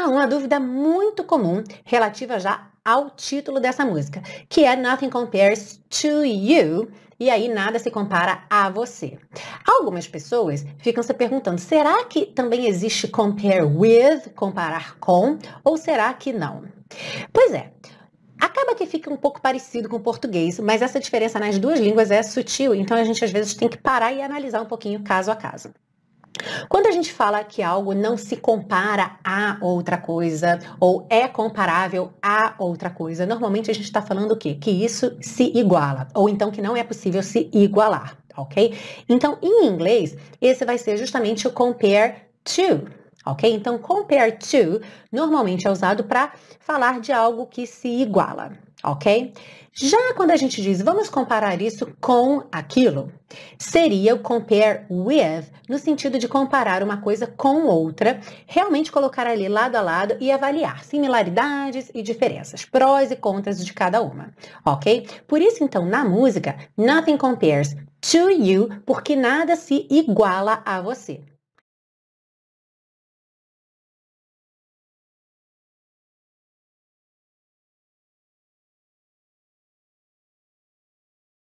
Ah, uma dúvida muito comum relativa já ao título dessa música, que é Nothing Compares to You, e aí nada se compara a você. Algumas pessoas ficam se perguntando: será que também existe compare with, comparar com, ou será que não? Pois é. Acaba que fica um pouco parecido com o português, mas essa diferença nas duas línguas é sutil, então a gente às vezes tem que parar e analisar um pouquinho caso a caso. Quando a gente fala que algo não se compara a outra coisa ou é comparável a outra coisa, normalmente a gente está falando o quê? Que isso se iguala, ou então que não é possível se igualar, ok? Então, em inglês, esse vai ser justamente o compare to, ok? Então, compare to normalmente é usado para falar de algo que se iguala, ok? Já quando a gente diz vamos comparar isso com aquilo, seria o compare with, no sentido de comparar uma coisa com outra, realmente colocar ali lado a lado e avaliar similaridades e diferenças, prós e contras de cada uma, ok? Por isso, então, na música, nothing compares to you, porque nada se iguala a você.